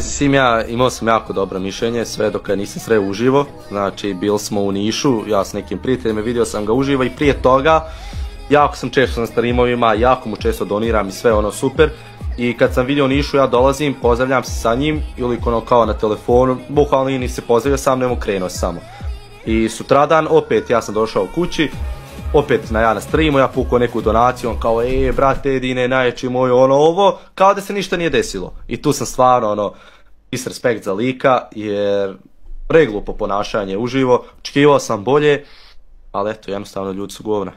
Sim ja imao sam jako dobro mišljenje sve dok nisam sreo uživo. Znači bili smo u Nišu, ja s nekim prijateljima vidio sam ga uživo i prije toga jako sam često na streamovima, jako mu često doniram i sve ono super. I kad sam vidio Nišu ja dolazim, pozdravljam se sa njim ili ono kao na telefonu, bukvalno ni se pozdravio sam, nemo krenuo samo. I sutradan opet ja sam došao u kući, opet na ja na streamu, ja pukao neku donaciju, on kao, e, brate, Edine, najveći moj, ono, ovo, kao da se ništa nije desilo. I tu sam stvarno, ono, respekt za lika, jer preglupo ponašanje uživo, očekivao sam bolje, ali eto, jednostavno ljudi su govna.